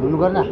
Dulu kan lah.